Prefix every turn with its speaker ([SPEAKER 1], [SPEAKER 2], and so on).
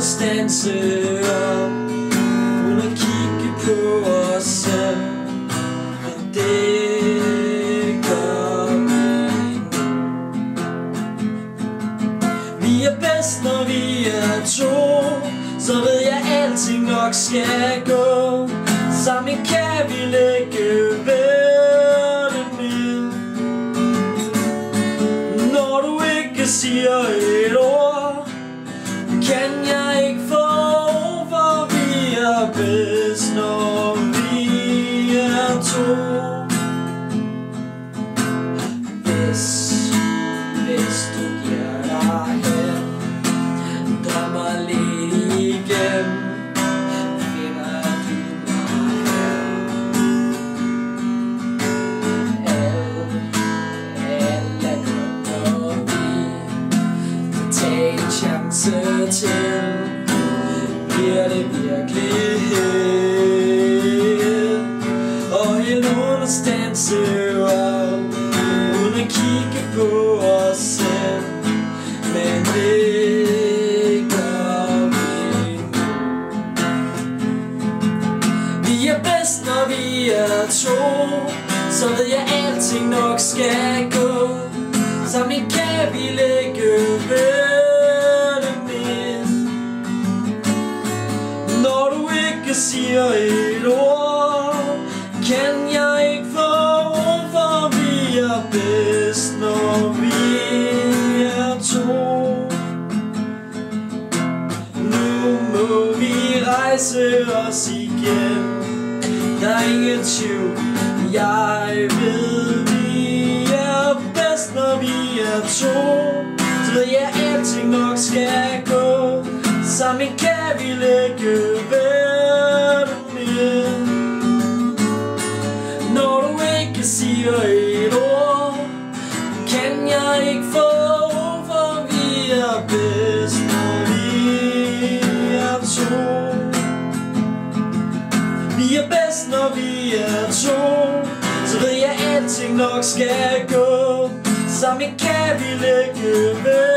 [SPEAKER 1] at stanse op Uden at kigge på os selv. Men det gør vi. Vi er bedst, når vi er to. Så ved jeg, alting nok skal gå. Sammen kan vi lægge vælge ned. Når du ikke siger et ord kan jeg ikke chance til. Bliver det virkelighed? Og helt uden at stanse op Uden at kigge på os selv. Men det gør vi. Vi er bedst, når vi er to. Så ved jeg, alting nok skal gå. Sammen kan vi lægge ved ikke siger et ord. Kan jeg ikke få ord For vi er bedst, når vi er to? Nu må vi rejse os igen. Der er ingen tvivl. Jeg ved vi er bedst når vi er to. Så ved jeg alting nok skal ikke siger et ord Kan jeg ikke få For vi er bedst når vi er to. Vi er bedst når vi er to. Så ved jeg alting nok skal gå. Sammen kan vi lægge verden